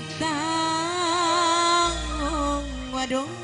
kita ngwadong